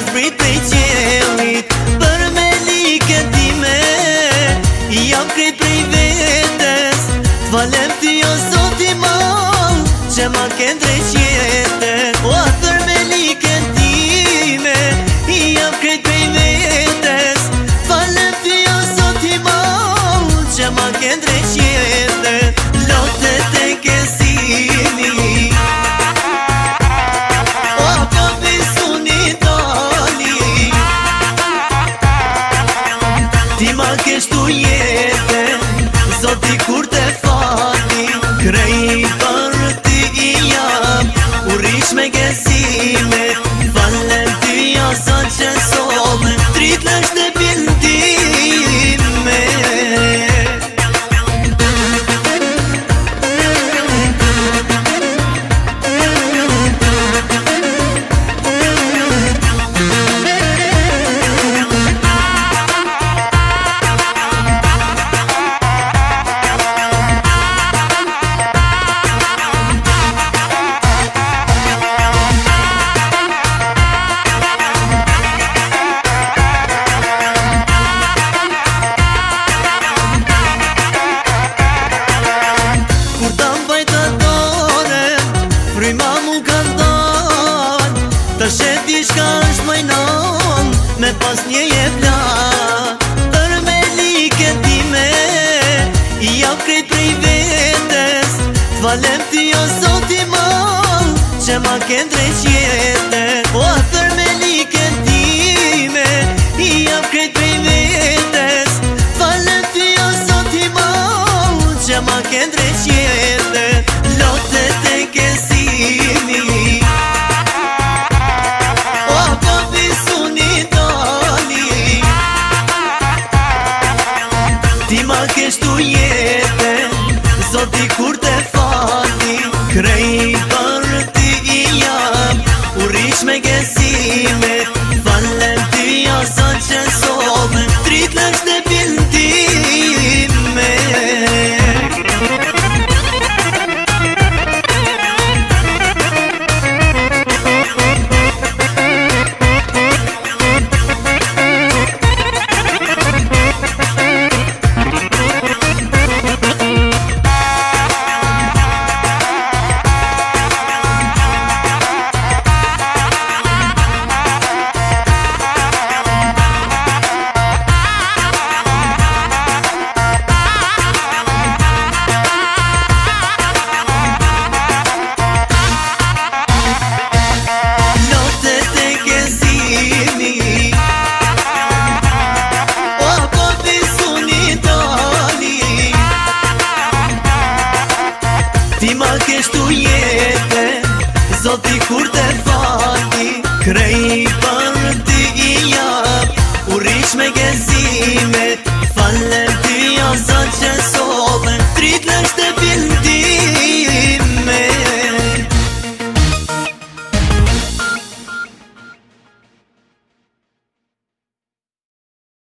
është për qelit Për Jam për i vetës Falem ti o zoti mal Që ma kënë O atër me Jam për i vetës Falem ti o zoti mal Që ma kënë curte ma këndre që jetën O po a për me likën time I a kretë për i vetës Falën të sot i ma Unë që më këndre që Lote të kësimi O a për visu një tani Ti ma kështu jetën Zoti kur të چشم گزیمه Ti ma kështu jetë Zoti kur të fati Krej për ti i jap U rishë me gëzime